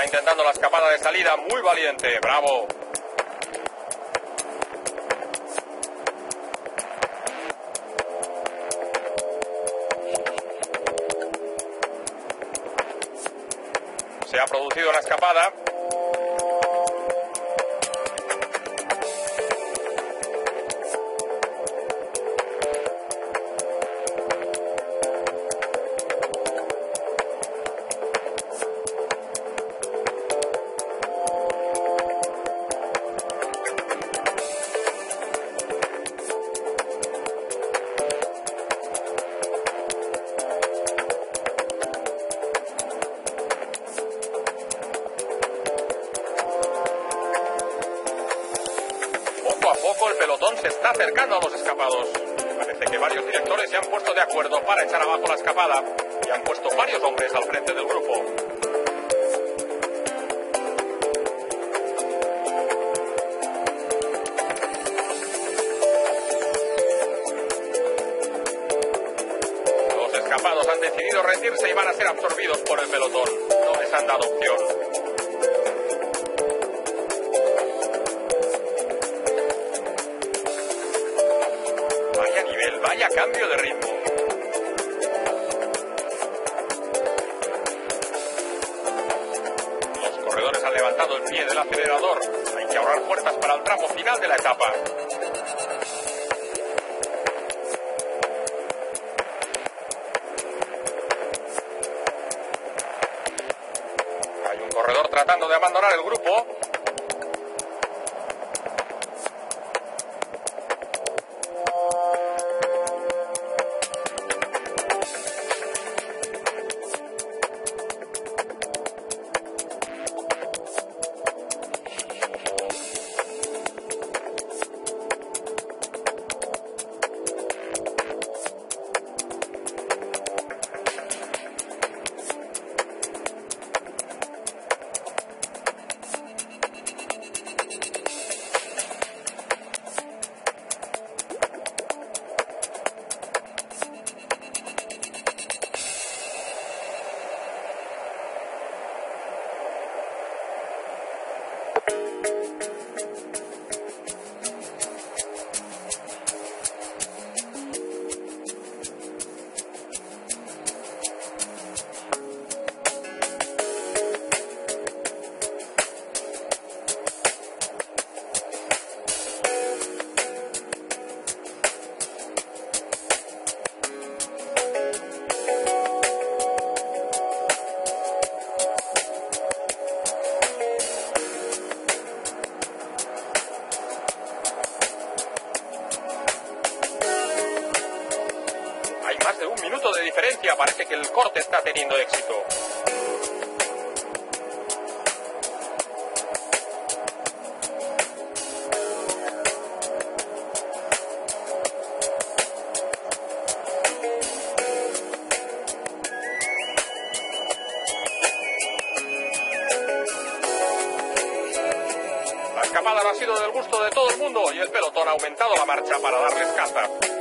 Está intentando la escapada de salida, muy valiente, bravo. Se ha producido la escapada. Acercando a los escapados. Parece que varios directores se han puesto de acuerdo para echar abajo la escapada y han puesto varios hombres al frente del grupo. Los escapados han decidido rendirse y van a ser absorbidos por el pelotón. No les han dado opción. Escapada no ha sido del gusto de todo el mundo y el pelotón ha aumentado la marcha para darles caza.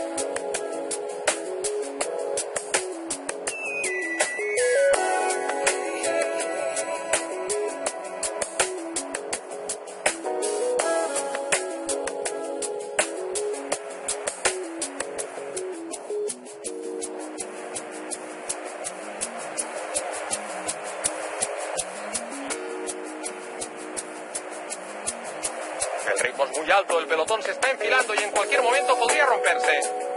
Alto, el pelotón se está enfilando y en cualquier momento podría romperse.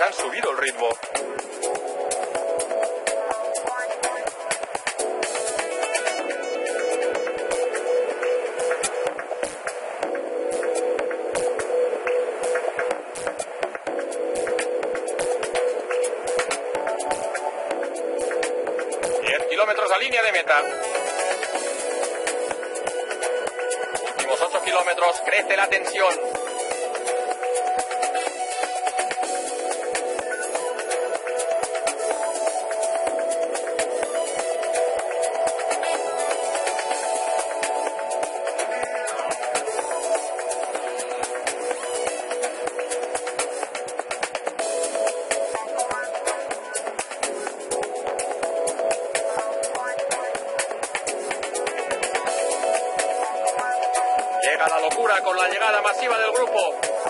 han subido el ritmo. kilómetros a línea de meta. Últimos 8 kilómetros, crece la tensión. Llega la locura con la llegada masiva del grupo.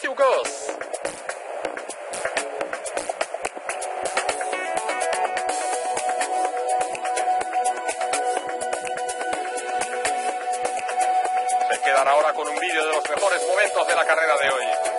Se quedan ahora con un vídeo de los mejores momentos de la carrera de hoy.